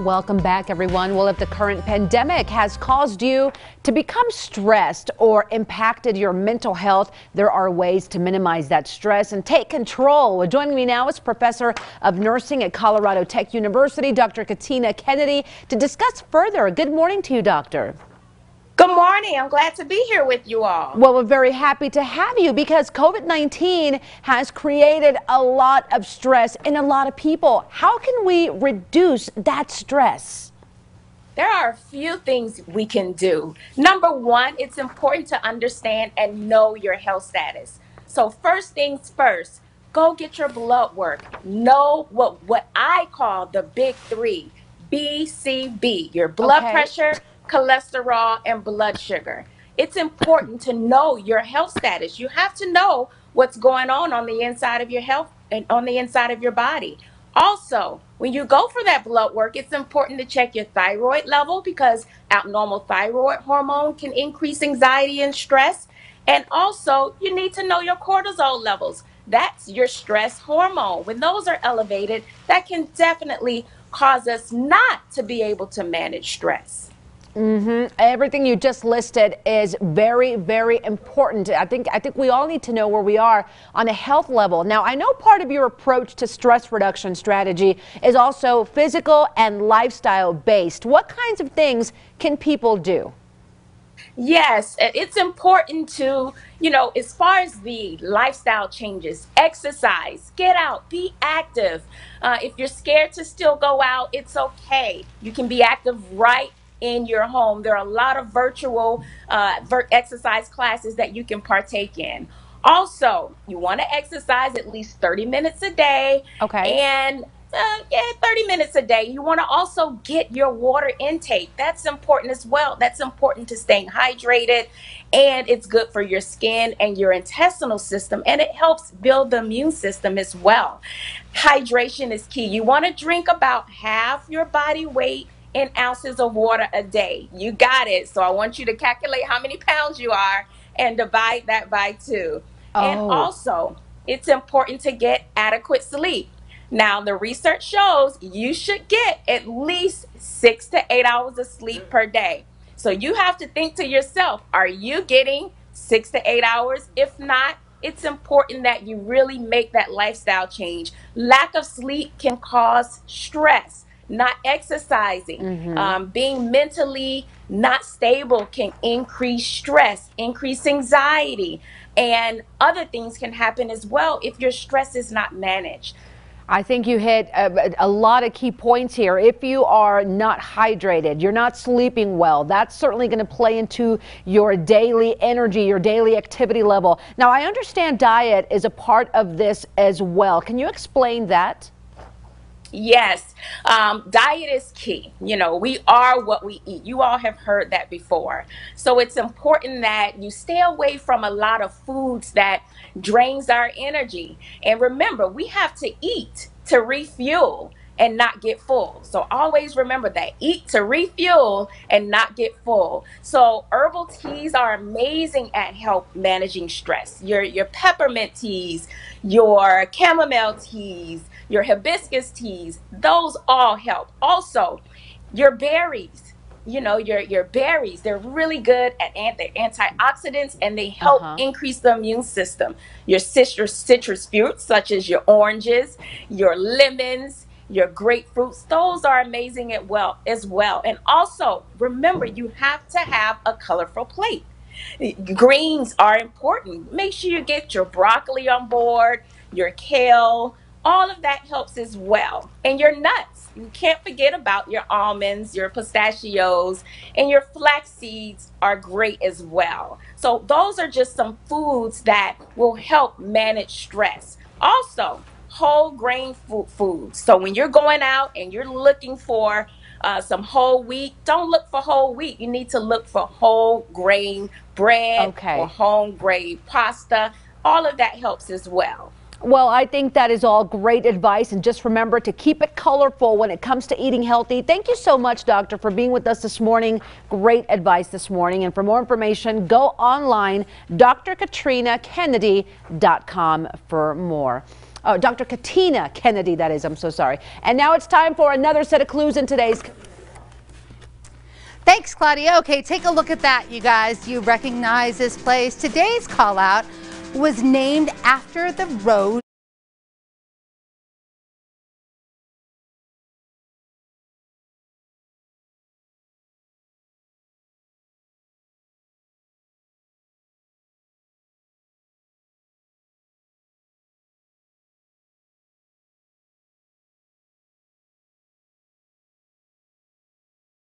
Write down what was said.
Welcome back, everyone. Well, if the current pandemic has caused you to become stressed or impacted your mental health, there are ways to minimize that stress and take control. Joining me now is Professor of Nursing at Colorado Tech University, Dr. Katina Kennedy, to discuss further. Good morning to you, Doctor. Good morning. I'm glad to be here with you all. Well, we're very happy to have you because COVID 19 has created a lot of stress in a lot of people. How can we reduce that stress? There are a few things we can do. Number one, it's important to understand and know your health status. So, first things first, go get your blood work. Know what, what I call the big three BCB your blood okay. pressure cholesterol, and blood sugar. It's important to know your health status. You have to know what's going on on the inside of your health and on the inside of your body. Also, when you go for that blood work, it's important to check your thyroid level because abnormal thyroid hormone can increase anxiety and stress. And also, you need to know your cortisol levels. That's your stress hormone. When those are elevated, that can definitely cause us not to be able to manage stress. Mm-hmm. Everything you just listed is very, very important. I think I think we all need to know where we are on a health level. Now, I know part of your approach to stress reduction strategy is also physical and lifestyle based. What kinds of things can people do? Yes, it's important to, you know, as far as the lifestyle changes, exercise, get out, be active. Uh, if you're scared to still go out, it's okay. You can be active right in your home. There are a lot of virtual uh, exercise classes that you can partake in. Also, you want to exercise at least 30 minutes a day. Okay. And uh, yeah, 30 minutes a day. You want to also get your water intake. That's important as well. That's important to staying hydrated and it's good for your skin and your intestinal system and it helps build the immune system as well. Hydration is key. You want to drink about half your body weight in ounces of water a day. You got it. So I want you to calculate how many pounds you are and divide that by two. Oh. And also, it's important to get adequate sleep. Now, the research shows you should get at least six to eight hours of sleep per day. So you have to think to yourself are you getting six to eight hours? If not, it's important that you really make that lifestyle change. Lack of sleep can cause stress not exercising, mm-hmm. um, being mentally not stable can increase stress, increase anxiety, and other things can happen as well if your stress is not managed. I think you hit a, a, lot of key points here. If you are not hydrated, you're not sleeping well, that's certainly going to play into your daily energy, your daily activity level. Now, I understand diet is a part of this as well. Can you explain that? Yes, um, diet is key. You know, we are what we eat. You all have heard that before. So it's important that you stay away from a lot of foods that drains our energy. And remember, we have to eat to refuel and not get full. So always remember that eat to refuel and not get full. So herbal teas are amazing at help managing stress. Your your peppermint teas, your chamomile teas, your hibiscus teas, those all help. Also, your berries, you know, your your berries, they're really good at anti- antioxidants and they help uh-huh. increase the immune system. Your citrus citrus fruits such as your oranges, your lemons, your grapefruits, those are amazing as well as well. And also, remember you have to have a colorful plate. Greens are important. Make sure you get your broccoli on board, your kale, all of that helps as well. And your nuts. You can't forget about your almonds, your pistachios, and your flax seeds are great as well. So, those are just some foods that will help manage stress. Also, whole grain food foods. So, when you're going out and you're looking for uh, some whole wheat, don't look for whole wheat. You need to look for whole grain bread okay. or whole grain pasta. All of that helps as well. Well, I think that is all great advice. And just remember to keep it colorful when it comes to eating healthy. Thank you so much, Doctor, for being with us this morning. Great advice this morning. And for more information, go online, drkatrinakennedy.com for more. Oh, Dr. Katina Kennedy, that is. I'm so sorry. And now it's time for another set of clues in today's. Thanks, Claudia. Okay, take a look at that, you guys. You recognize this place. Today's call out was named after the road